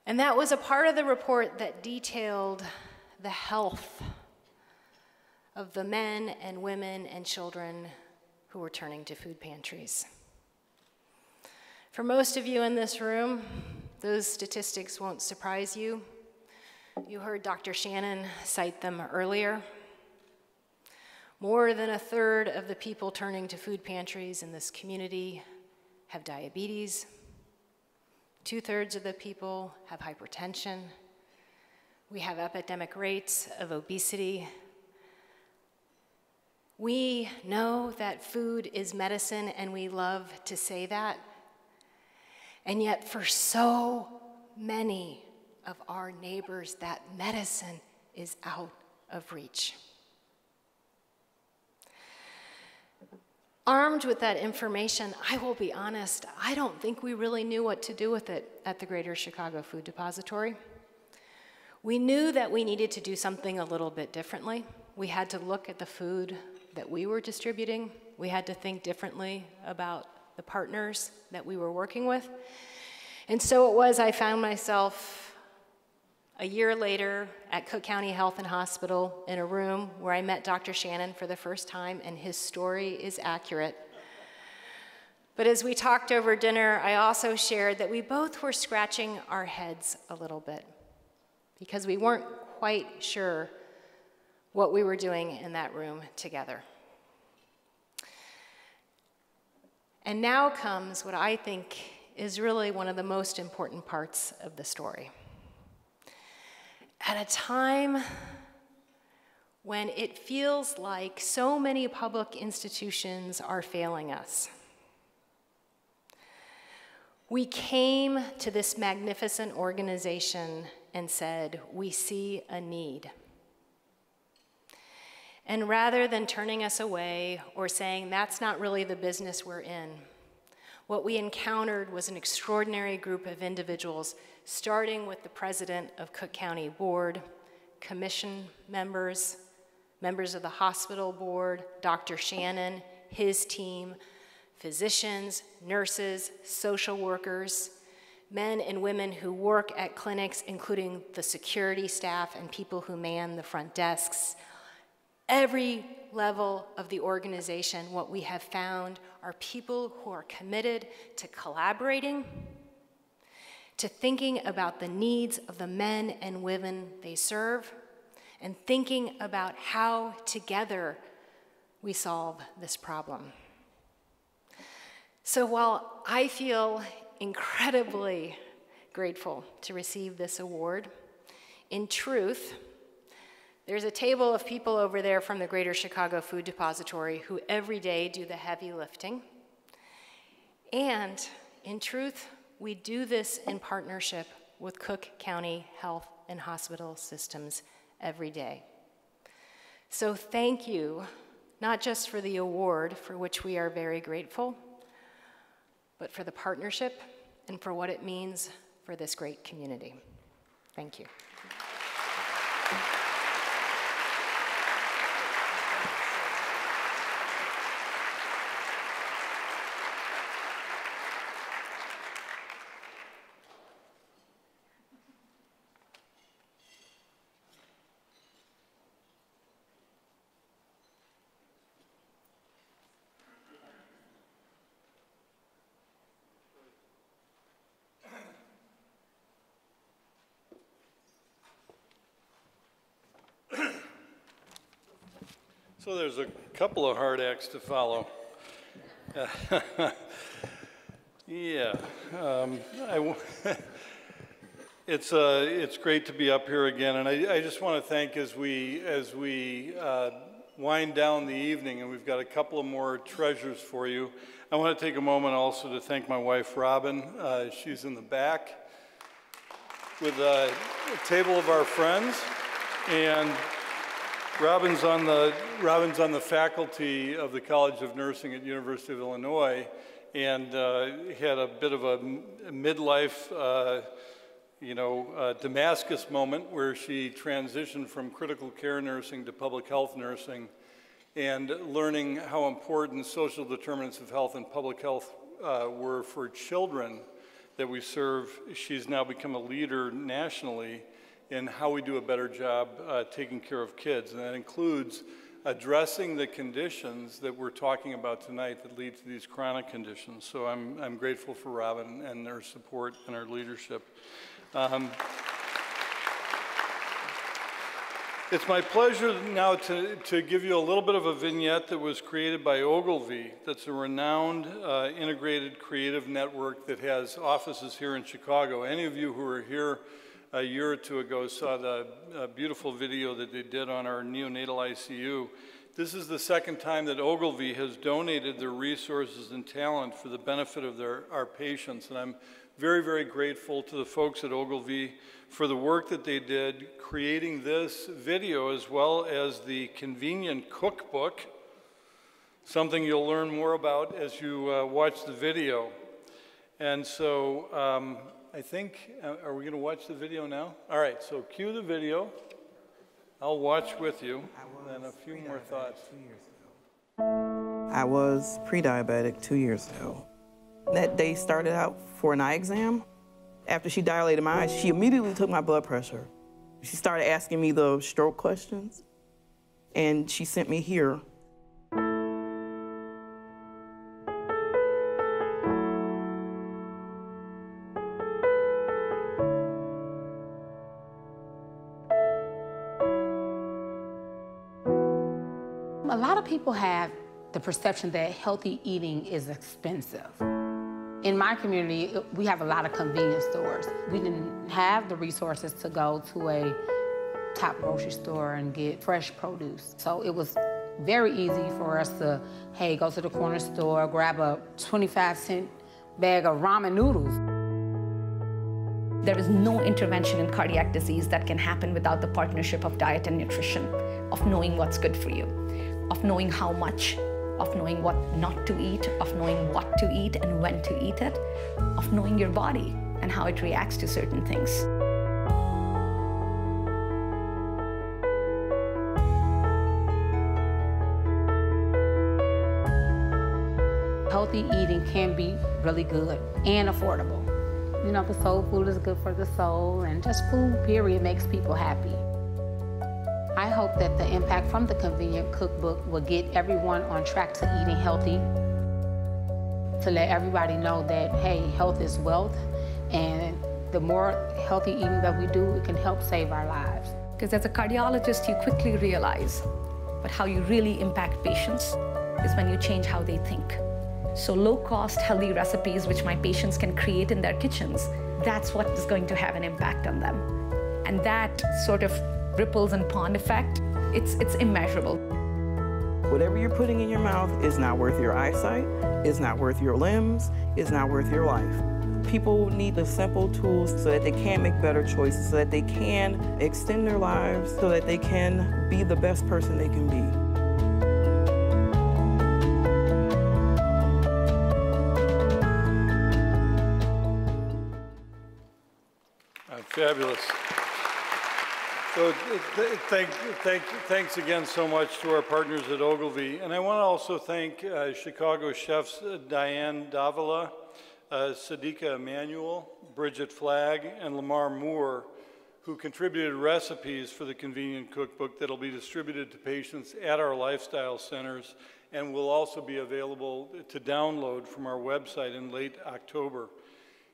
And that was a part of the report that detailed the health of the men and women and children who were turning to food pantries. For most of you in this room, those statistics won't surprise you. You heard Dr. Shannon cite them earlier. More than a third of the people turning to food pantries in this community have diabetes. Two thirds of the people have hypertension. We have epidemic rates of obesity. We know that food is medicine, and we love to say that. And yet, for so many of our neighbors, that medicine is out of reach. Armed with that information, I will be honest, I don't think we really knew what to do with it at the Greater Chicago Food Depository. We knew that we needed to do something a little bit differently. We had to look at the food that we were distributing. We had to think differently about the partners that we were working with. And so it was I found myself a year later at Cook County Health and Hospital in a room where I met Dr. Shannon for the first time, and his story is accurate. But as we talked over dinner, I also shared that we both were scratching our heads a little bit because we weren't quite sure what we were doing in that room together. And now comes what I think is really one of the most important parts of the story at a time when it feels like so many public institutions are failing us. We came to this magnificent organization and said, We see a need. And rather than turning us away or saying, That's not really the business we're in, what we encountered was an extraordinary group of individuals starting with the president of Cook County Board, commission members, members of the hospital board, Dr. Shannon, his team, physicians, nurses, social workers, men and women who work at clinics, including the security staff and people who man the front desks. Every level of the organization, what we have found are people who are committed to collaborating, to thinking about the needs of the men and women they serve, and thinking about how together we solve this problem. So while I feel incredibly grateful to receive this award, in truth, there's a table of people over there from the Greater Chicago Food Depository who every day do the heavy lifting. And in truth, we do this in partnership with Cook County Health and Hospital Systems every day. So thank you, not just for the award, for which we are very grateful, but for the partnership and for what it means for this great community. Thank you. So there's a couple of hard acts to follow. yeah, um, it's uh, it's great to be up here again, and I, I just want to thank as we as we uh, wind down the evening, and we've got a couple of more treasures for you. I want to take a moment also to thank my wife Robin. Uh, she's in the back with uh, a table of our friends, and Robin's on the Robin's on the faculty of the College of Nursing at University of Illinois, and uh, had a bit of a midlife, uh, you know, uh, Damascus moment where she transitioned from critical care nursing to public health nursing and learning how important social determinants of health and public health uh, were for children that we serve. She's now become a leader nationally in how we do a better job uh, taking care of kids. And that includes addressing the conditions that we're talking about tonight that lead to these chronic conditions. So I'm, I'm grateful for Robin and their support and our leadership. Um, it's my pleasure now to, to give you a little bit of a vignette that was created by Ogilvy, that's a renowned uh, integrated creative network that has offices here in Chicago. Any of you who are here a year or two ago saw the uh, beautiful video that they did on our neonatal ICU. This is the second time that Ogilvy has donated their resources and talent for the benefit of their, our patients, and I'm very, very grateful to the folks at Ogilvy for the work that they did creating this video as well as the convenient cookbook, something you'll learn more about as you uh, watch the video. And so um, I think, uh, are we going to watch the video now? All right, so cue the video. I'll watch with you, and then a few more thoughts. I was pre diabetic two years ago. That day started out for an eye exam. After she dilated my eyes, she immediately took my blood pressure. She started asking me the stroke questions, and she sent me here. People have the perception that healthy eating is expensive. In my community, we have a lot of convenience stores. We didn't have the resources to go to a top grocery store and get fresh produce. So it was very easy for us to, hey, go to the corner store, grab a 25 cent bag of ramen noodles. There is no intervention in cardiac disease that can happen without the partnership of diet and nutrition, of knowing what's good for you, of knowing how much of knowing what not to eat, of knowing what to eat and when to eat it, of knowing your body and how it reacts to certain things. Healthy eating can be really good and affordable. You know, the soul food is good for the soul, and just food, period, makes people happy. I hope that the impact from the convenient cookbook will get everyone on track to eating healthy, to let everybody know that, hey, health is wealth, and the more healthy eating that we do, it can help save our lives. Because as a cardiologist, you quickly realize, but how you really impact patients is when you change how they think. So low cost, healthy recipes which my patients can create in their kitchens, that's what is going to have an impact on them. And that sort of ripples and pond effect, it's, it's immeasurable. Whatever you're putting in your mouth is not worth your eyesight, is not worth your limbs, is not worth your life. People need the simple tools so that they can make better choices, so that they can extend their lives, so that they can be the best person they can be. Uh, fabulous. So th thank, thank, thanks again so much to our partners at Ogilvy. And I want to also thank uh, Chicago chefs uh, Diane Davila, uh, Sadika Emanuel, Bridget Flagg, and Lamar Moore, who contributed recipes for the convenient cookbook that'll be distributed to patients at our lifestyle centers and will also be available to download from our website in late October.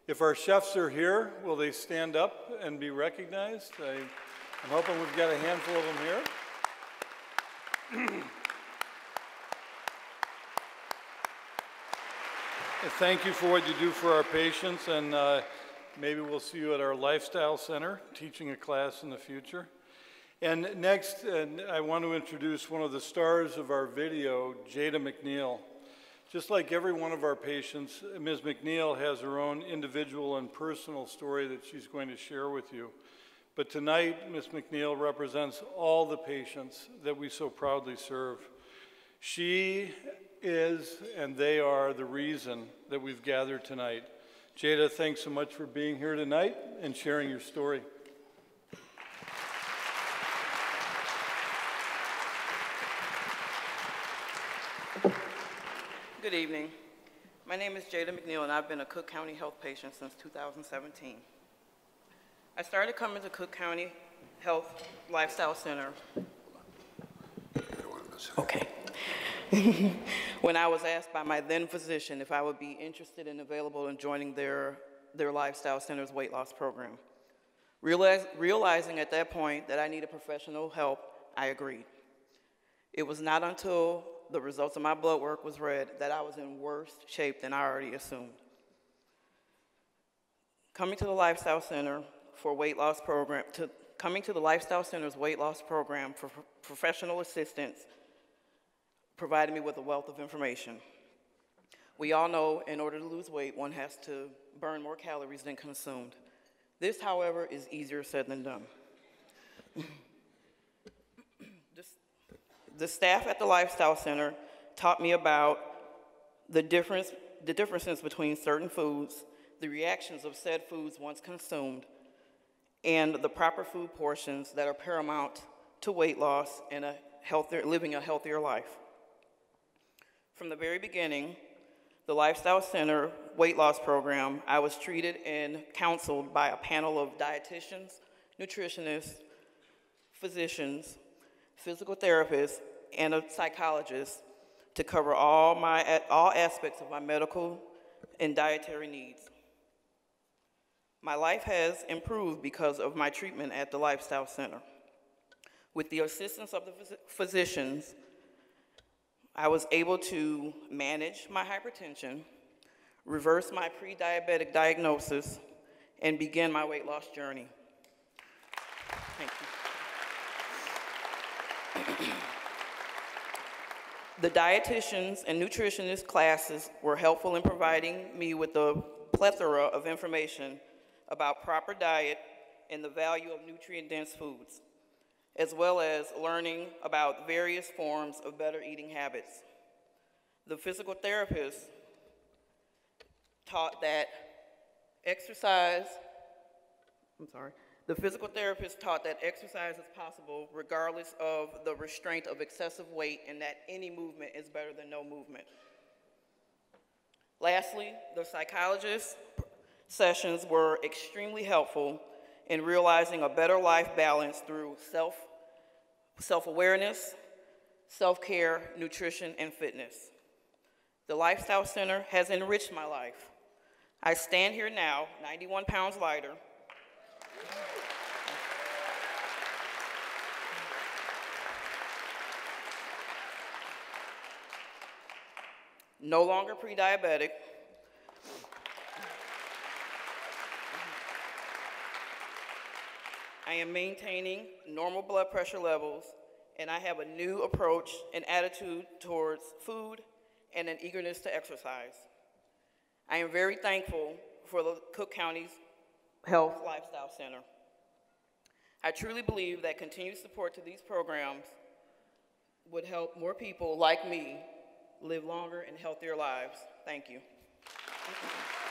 If our chefs are here, will they stand up and be recognized? I, I'm hoping we've got a handful of them here. Thank you for what you do for our patients, and uh, maybe we'll see you at our Lifestyle Center teaching a class in the future. And next, uh, I want to introduce one of the stars of our video, Jada McNeil. Just like every one of our patients, Ms. McNeil has her own individual and personal story that she's going to share with you. But tonight, Ms. McNeil represents all the patients that we so proudly serve. She is and they are the reason that we've gathered tonight Jada, thanks so much for being here tonight and sharing your story. Good evening. My name is Jada McNeil, and I've been a Cook County health patient since 2017. I started coming to Cook County Health Lifestyle Center. Okay. when I was asked by my then physician if I would be interested and available in joining their, their Lifestyle Center's weight loss program. Realizing at that point that I needed professional help, I agreed. It was not until the results of my blood work was read that I was in worse shape than I already assumed. Coming to the Lifestyle Center for weight loss program, to, coming to the Lifestyle Center's weight loss program for professional assistance provided me with a wealth of information. We all know in order to lose weight, one has to burn more calories than consumed. This, however, is easier said than done. the staff at the Lifestyle Center taught me about the, difference, the differences between certain foods, the reactions of said foods once consumed, and the proper food portions that are paramount to weight loss and a healthier, living a healthier life. From the very beginning, the Lifestyle Center weight loss program, I was treated and counseled by a panel of dietitians, nutritionists, physicians, physical therapists, and a psychologist to cover all, my, all aspects of my medical and dietary needs. My life has improved because of my treatment at the Lifestyle Center. With the assistance of the physicians, I was able to manage my hypertension, reverse my pre-diabetic diagnosis, and begin my weight loss journey. Thank you. the dietitians and nutritionist classes were helpful in providing me with a plethora of information about proper diet and the value of nutrient-dense foods as well as learning about various forms of better eating habits. The physical therapist taught that exercise, I'm sorry, the physical therapist taught that exercise is possible regardless of the restraint of excessive weight and that any movement is better than no movement. Lastly, the psychologist sessions were extremely helpful in realizing a better life balance through self, self-awareness, self-care, nutrition, and fitness. The Lifestyle Center has enriched my life. I stand here now, 91 pounds lighter, no longer pre-diabetic, I am maintaining normal blood pressure levels, and I have a new approach and attitude towards food and an eagerness to exercise. I am very thankful for the Cook County's Health Lifestyle Center. I truly believe that continued support to these programs would help more people like me live longer and healthier lives. Thank you. Thank you.